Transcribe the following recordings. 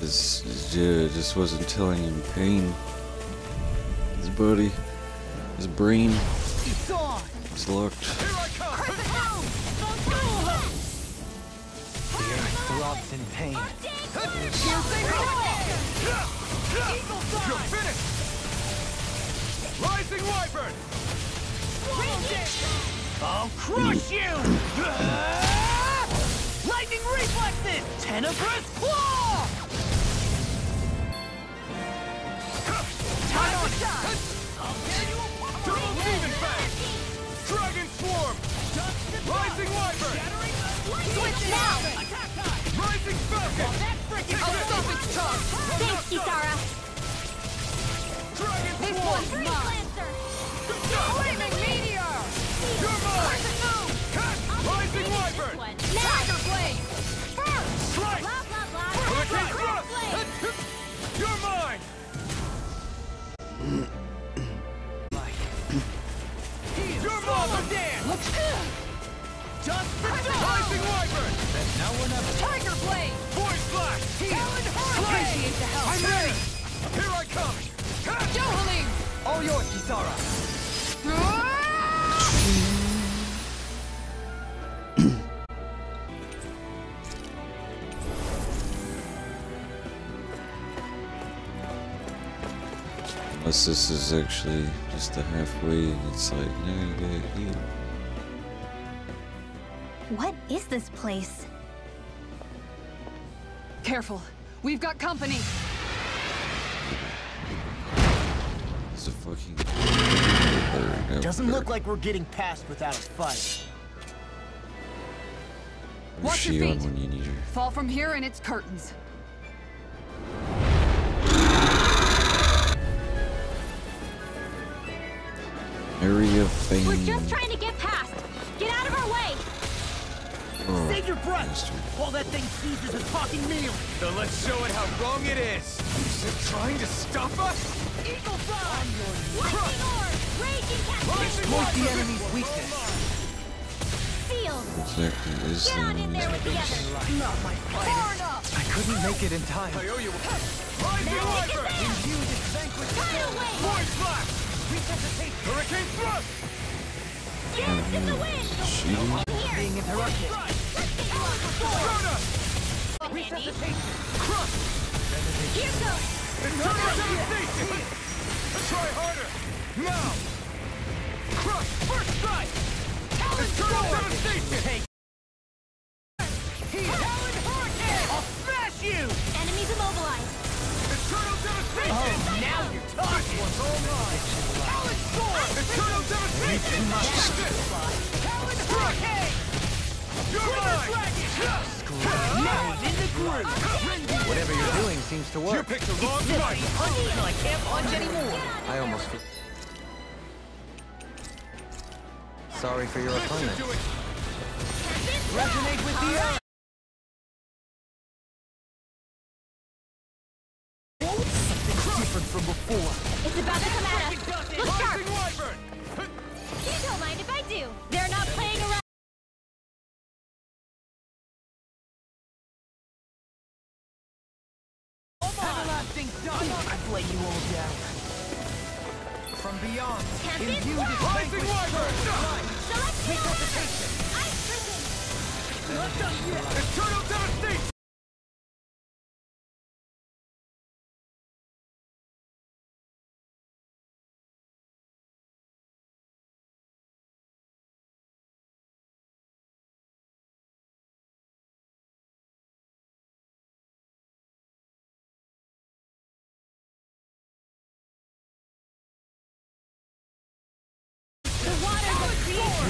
This, this dude just wasn't telling him pain. His body, his brain It's locked. Here I come! Rising Wyvern! I'll crush you! Lightning reflexes! Tenebrous claw! Time to shine! Double Demon Fang! Dragon Swarm! Rising Wyvern! Switch now! Rising Falcon! I'll stop its tongue! Thanks, Kisara! Dragon This one's mine! Unless this is actually just the halfway, it's like, now you get healed. What is this place? Careful. We've got company. It's a fucking. There. Doesn't look like we're getting past without a fight. Watch your feet. you? Fall from here and it's curtains. Area of fame. We're just trying to get past! Get out of our way! Oh, Save your breath! bastard. All that thing sees is a talking meal! So let's show it how wrong it is! Is it trying to stop us? Eagle Fly! Lightning Orb! Raging Cascade! Exploit the enemy's weakness. Sealed! Exactly, is Get on in there with the others! Not my fight. Far enough! I couldn't make it in time. I owe you a... Rising Now take Wyvern! it You just vanquished Tidal Hurricane Thrust! Yes, in the wind! cheating. Being interrupted. Let's get you on the floor! Soda! Resuscitation. Crush! Here goes! Eternal Devastation! Try harder! Now! Crush! First strike! Eternal Devastation! Take. Doing seems to You work. picked the wrong fight! Until I can't punch anymore. I almost feel sorry for your opponent. Resonate with the Champion imbued is Rising. Wyvern! Celestial! Ice Prison! Eternal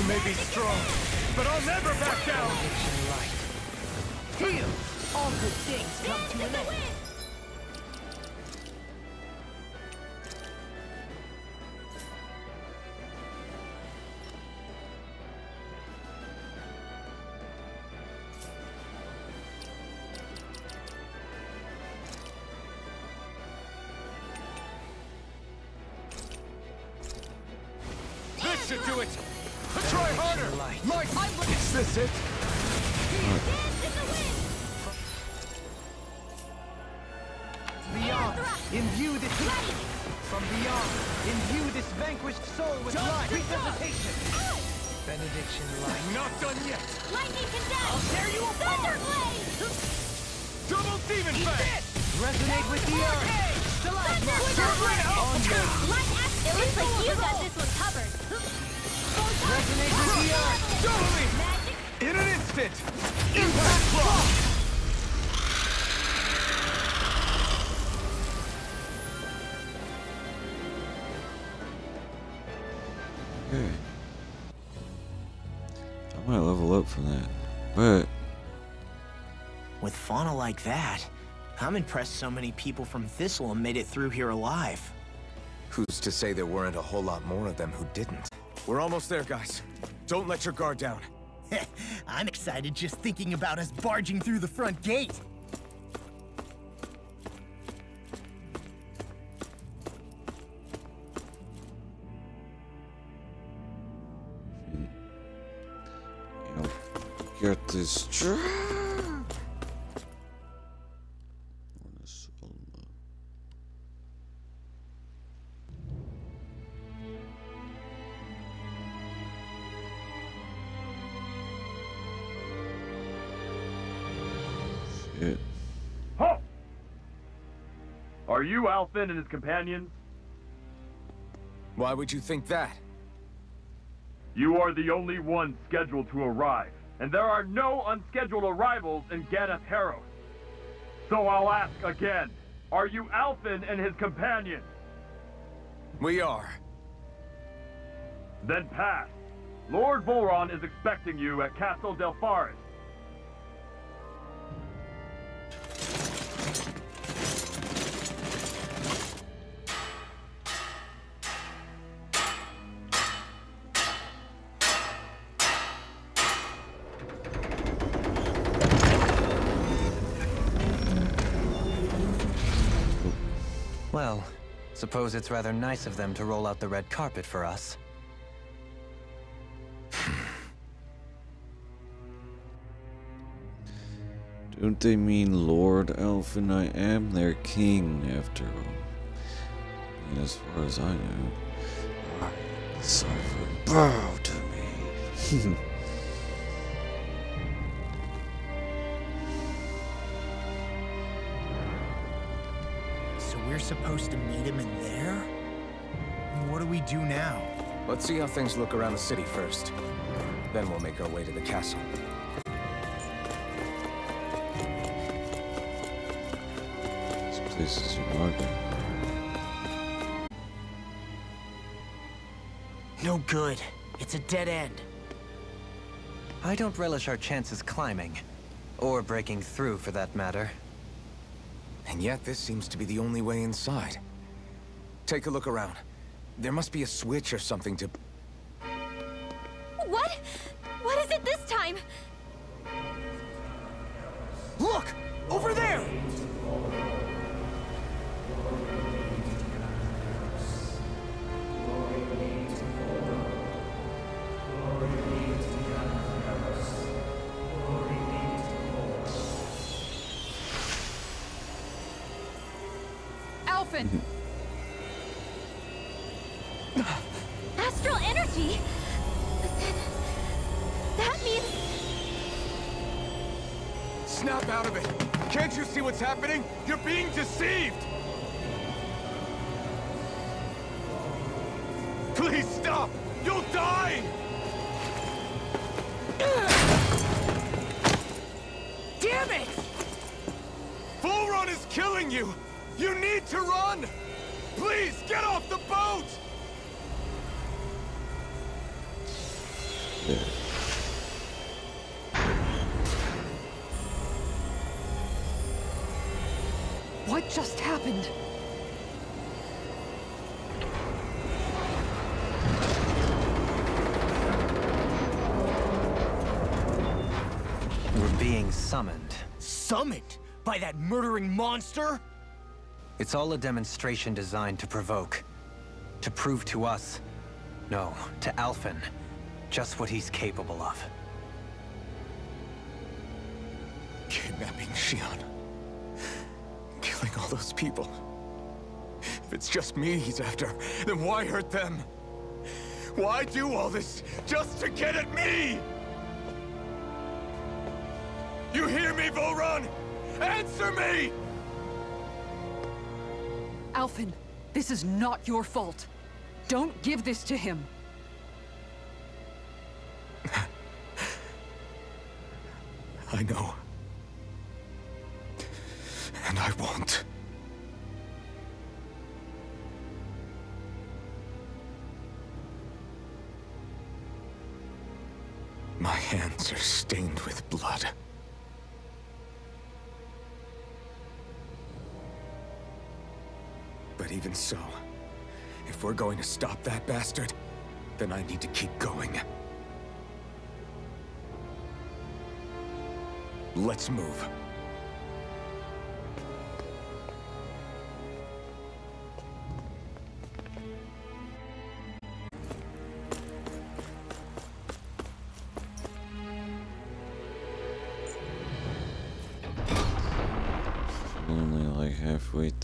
may be strong, but I'll never back down! Heal. All good things come to an end. This it? The! Imbue this From beyond, imbue this vanquished soul with life. Resuscitation. Benediction light. Not done yet. Lightning condemned! I'll tear you apart! Thunderblade! Double demon fang. Resonate with the earth. On your Light It looks like you got this one covered. Resonate with the earth. Totally. Magic In an instant. Impact block. Okay. I might level up from that. But With fauna like that, I'm impressed so many people from Thistlewood made it through here alive. Who's to say there weren't a whole lot more of them who didn't? We're almost there, guys. Don't let your guard down. I'm excited just thinking about us barging through the front gate. get this job. Alphen and his companions? Why would you think that? You are the only one scheduled to arrive, and there are no unscheduled arrivals in Ganath Haros. So I'll ask again, are you Alphen and his companions? We are. Then pass. Lord Vholran is expecting you at Castle Delpharis. Well, suppose it's rather nice of them to roll out the red carpet for us. Don't they mean Lord Alphen? I am their king, after all. And as far as I know, I sovereign. Bow to me. supposed to meet him in there? What do we do now? Let's see how things look around the city first. Then we'll make our way to the castle. this place is remarkable. No good. It's a dead end. I don't relish our chances climbing. Or breaking through, for that matter. And yet, this seems to be the only way inside. Take a look around. There must be a switch or something to... Alphen! Mm-hmm. Astral energy? Then, That means Snap out of it. Can't you see what's happening? You're being deceived. You need to run. Please get off the boat. Yeah. What just happened? We're being summoned. Summoned? By that murdering monster? It's all a demonstration designed to provoke. To prove to us, no, to Alphen, just what he's capable of. Kidnapping Shionne. Killing all those people. If it's just me he's after, then why hurt them? Why do all this just to get at me? You hear me, Vholran? Answer me! Alphen, this is not your fault. Don't give this to him. I know. And I won't. My hands are stained with blood. Even so, if we're going to stop that bastard, then I need to keep going. Let's move.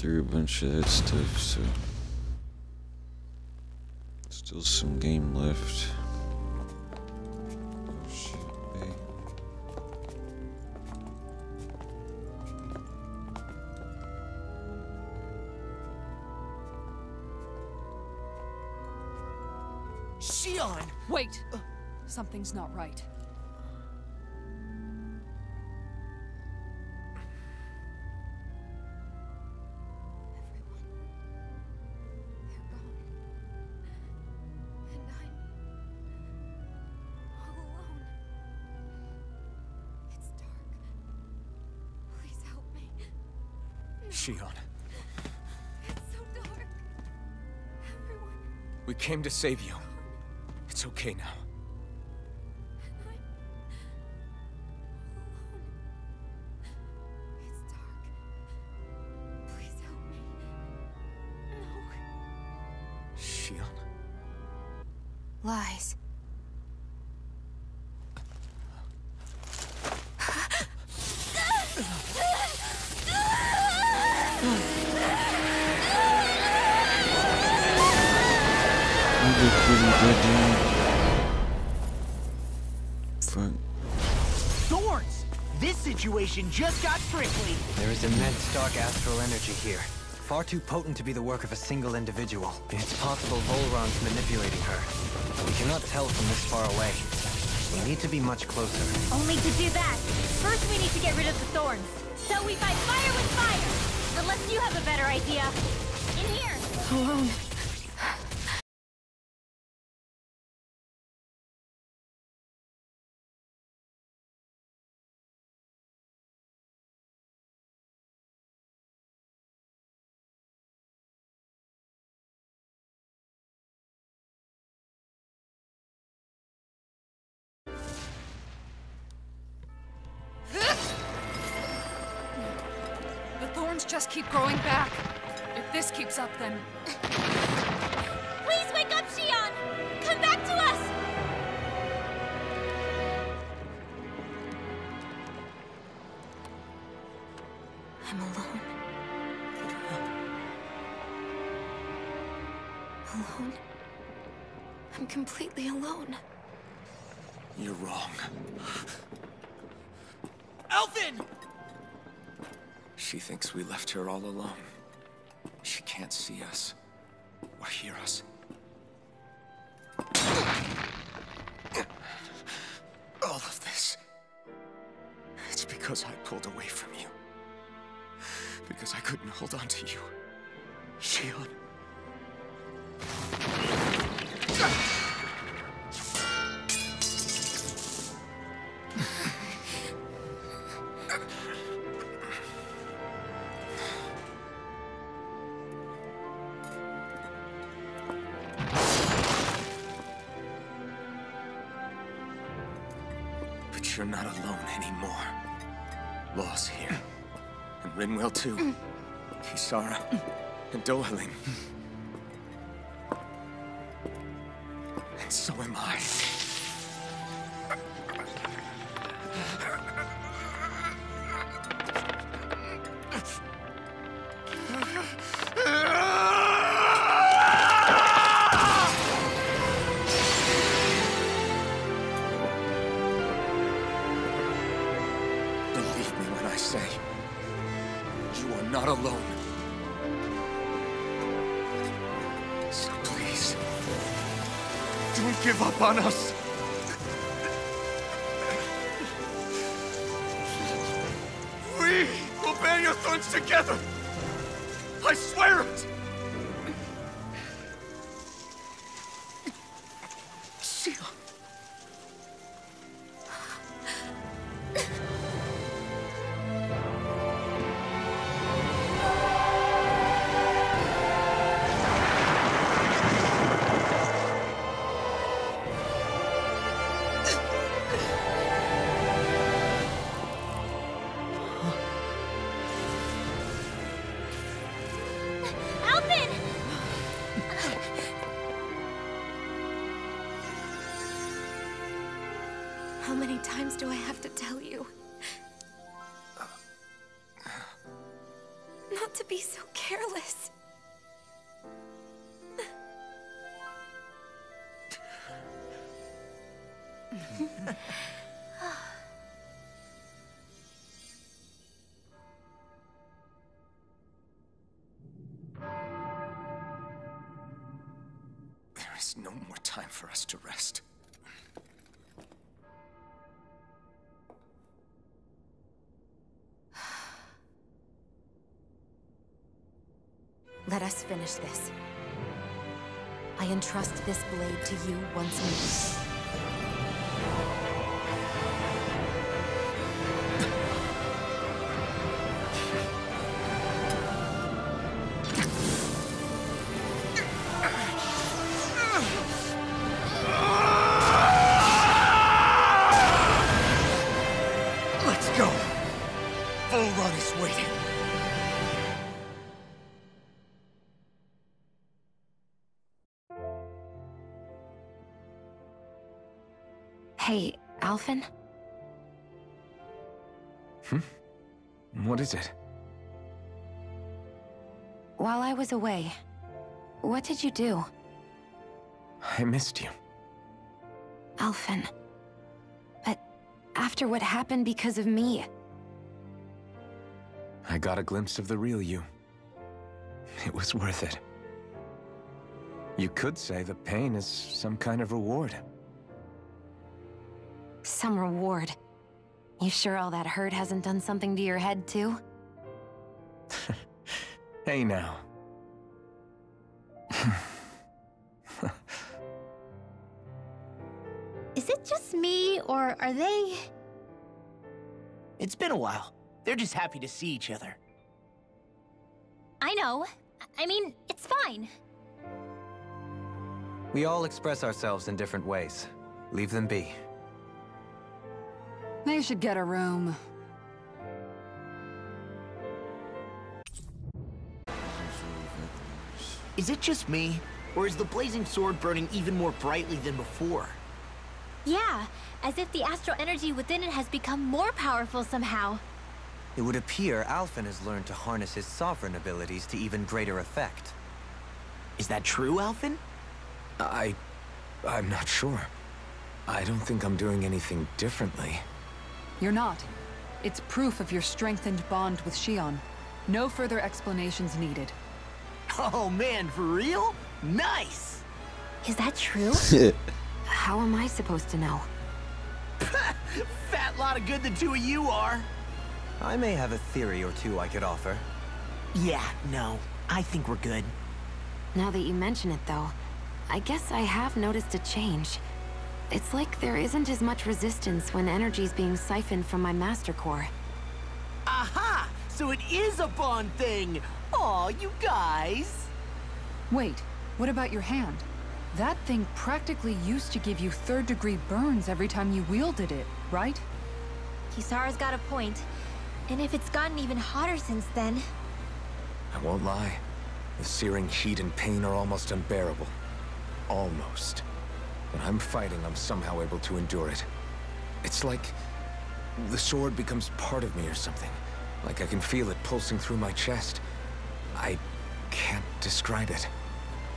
Through a bunch of that stuff, so still some game left. Oh shit, hey. Shionne! Wait! Something's not right. Came to save you. It's okay now. And situation just got prickly. There is immense dark astral energy here. Far too potent to be the work of a single individual. It's possible Vholran's manipulating her. We cannot tell from this far away. We need to be much closer. Only to do that, first we need to get rid of the thorns. So we fight fire with fire! Unless you have a better idea. In here! Alone. The just keep growing back. If this keeps up, then Please wake up, Shionne! Come back to us! I'm alone. Alone? I'm completely alone. You're wrong. Alphen! She thinks we left her all alone. She can't see us or hear us. All of this. It's because I pulled away from you. Because I couldn't hold on to you. Shionne. Kisara. And Dohalim. And so am I. tell you? Not to be so careless. There is no more time for us to rest. Finish this. I entrust this blade to you once more. Hey, Alphen? Hmm? What is it? While I was away, what did you do? I missed you. Alphen. But after what happened because of me, I got a glimpse of the real you. It was worth it. You could say the pain is some kind of reward. Some reward. You sure all that hurt hasn't done something to your head, too? Hey now. Is it just me, or are they... It's been a while. They're just happy to see each other. I know. I mean, it's fine. We all express ourselves in different ways. Leave them be. They should get a room. Is it just me? Or is the blazing sword burning even more brightly than before? Yeah, as if the astral energy within it has become more powerful somehow. It would appear Alphen has learned to harness his sovereign abilities to even greater effect. Is that true, Alphen? I... I'm not sure. I don't think I'm doing anything differently. You're not. It's proof of your strengthened bond with Shionne. No further explanations needed. Oh man, for real? Nice! Is that true? How am I supposed to know? Fat lot of good the two of you are. I may have a theory or two I could offer. Yeah, no. I think we're good. Now that you mention it, though, I guess I have noticed a change. It's like there isn't as much resistance when energy's being siphoned from my Master Core. Aha! So it is a Bond thing! Aw, you guys! Wait, what about your hand? That thing practically used to give you third-degree burns every time you wielded it, right? Kisara's got a point. And if it's gotten even hotter since then... I won't lie. The searing heat and pain are almost unbearable. Almost. When I'm fighting, I'm somehow able to endure it. It's like... the sword becomes part of me or something. Like I can feel it pulsing through my chest. I can't describe it.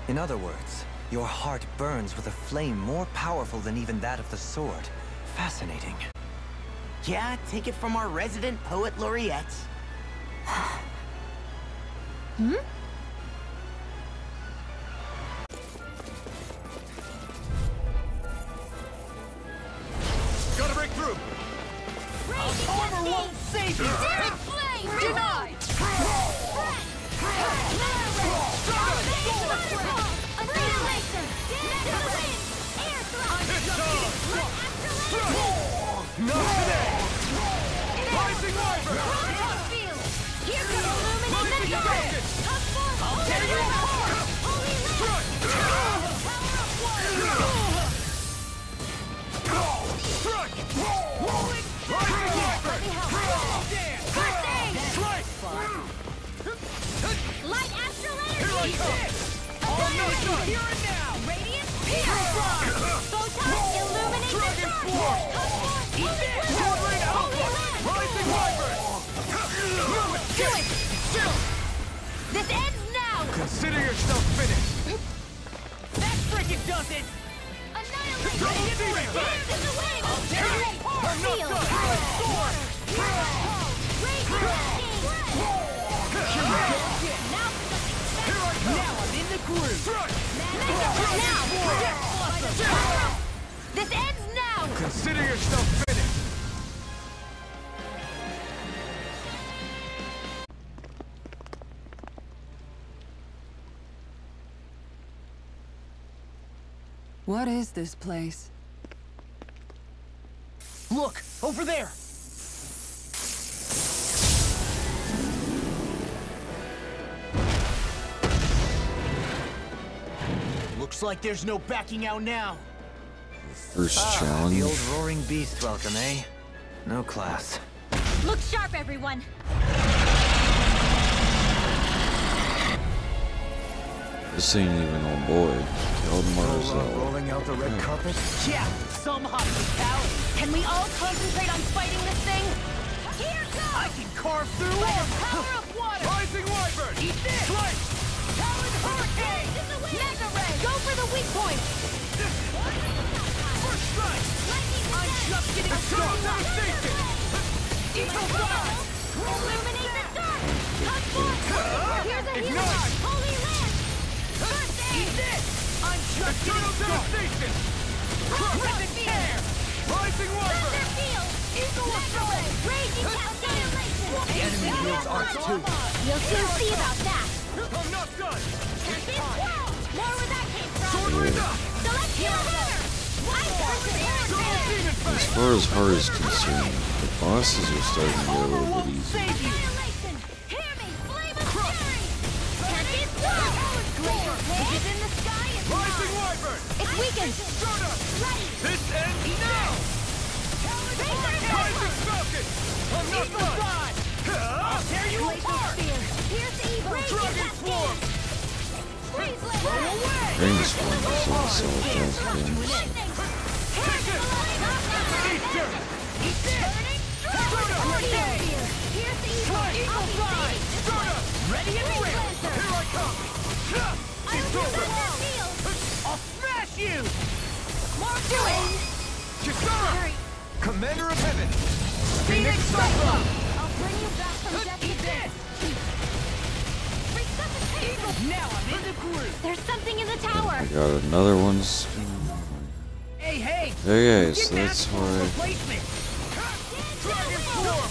In other words, your heart burns with a flame more powerful than even that of the sword. Fascinating. Yeah, take it from our resident poet laureate. Hmm? What is this place? Look! Over there! Looks like there's no backing out now. First Ah, challenge. the old roaring beast welcome, eh? No class. Look sharp, everyone! This ain't even old boy. Killed Marzel. rolling out the red carpet? Yeah, some hospitality. Can we all concentrate on fighting this thing? Here goes! I can carve through By the armor. power of water! Rising Wyvern! Eat this! Strike! Talon Hurricane! In the wind! Mega Ray! Go for the weak point! First strike! Lightning I'm descent! just getting Eternal started! devastation! Eagle Fly! Illuminate the dark! Come forth! Here's a healing! Started! devastation! Rip and! Rising Field! Eagle Ray! Raging Annihilation! Enemy yields are two. You'll soon see about that! I'm not done! More where that from! Rain up! Air As far as heart is concerned, the bosses are starting to get a little bit easier. Rising Wyvern! It's weakened! Stardust! Ready! This ends now! Rising Falcon! I'm not Eagle done! I'll tear you apart! Spear! Pierce evil! Dragon Swarm! Freeze Blow Laser! away! Rainstorm is also Dance to an games. Take it! Eat dirt! Eat this! Hurricane! Pierce evil! Strike! Fly! Stardust! Ready and Freeze! Laser! Here I come! It's over! You! More doing! Kisara! Commander of Heaven! Phoenix Cyclone! I'll bring you back from death to Eat death! Now I'm in the groove! There's something in the tower! I got another one. s- Hey, hey! Okay, Get so that's why. replacement! Dragon Swarm!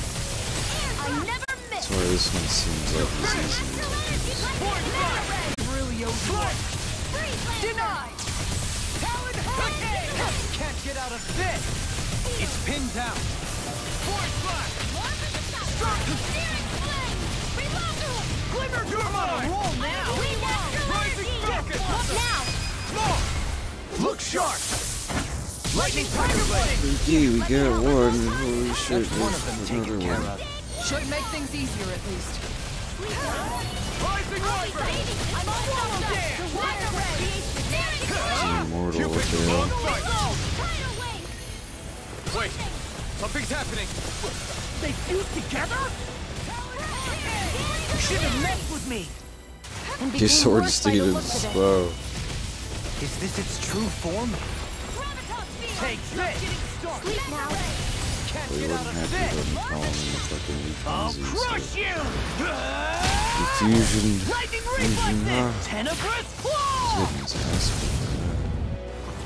I never That's miss! why this one seems like it's easy. It's pinned down! Force Flash! Searing Flame! Reload! Glimmer You're mine! Roll now! We want Rising Falcon! Now! Small! Look sharp! Lightning Tiger Blade! Okay, we got one. Holy shit, That's one of them there's taken another care one. of. Should make things easier at least. Rising Wyvern! I'm almost done! The water ray! Searing Flame! immortal You Wait! Something's happening! They fused together? You should have messed with me! And His sword worse by the stated looks of it. slow. Is this its true form? Take this! Sleep now. We wouldn't have to this! go and call him the fucking I'll crush so you! he fusion. Lightning Fusion. reflexes! Tenebrous claw! getting his.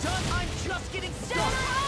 Done, I'm just getting started!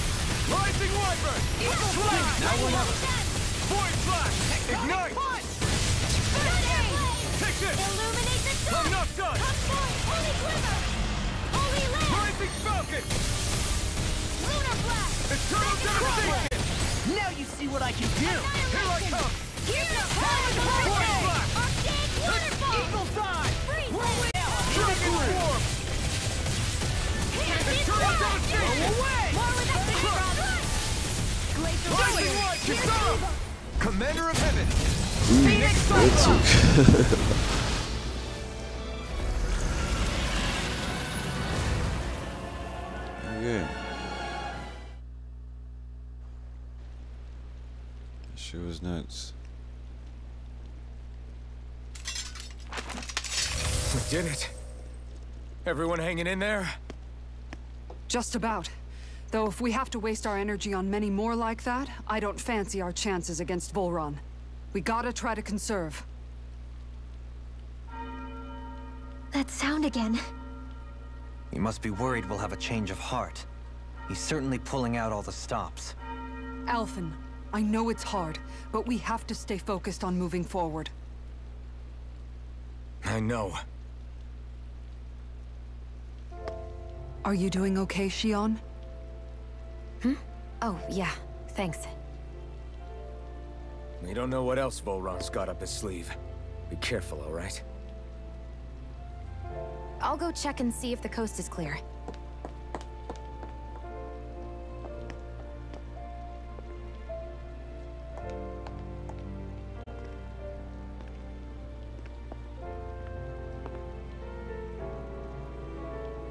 Rising Wyvern! Eagle Flash! Now we'll have Void Flash! Ignite! Take this! Illuminate the I'm not done! Holy quiver! Holy land! Rising Falcon! Lunar blast! Eternal Devastation! Now you see what I can do! Here I come! Here's the power of Void! Blast! Arcade waterfall! Eagle's Eye! Freeze! Dragon Swarm! Eternal Devastation! Away! Commander of Heaven! That's okay. okay. That shit was nuts. We did it. Everyone hanging in there? Just about. Though if we have to waste our energy on many more like that, I don't fancy our chances against Vholran. We gotta try to conserve. That sound again. You must be worried we'll have a change of heart. He's certainly pulling out all the stops. Alphen, I know it's hard, but we have to stay focused on moving forward. I know. Are you doing okay, Shionne? Oh, yeah. Thanks. We don't know what else Vholran's got up his sleeve. Be careful, all right? I'll go check and see if the coast is clear.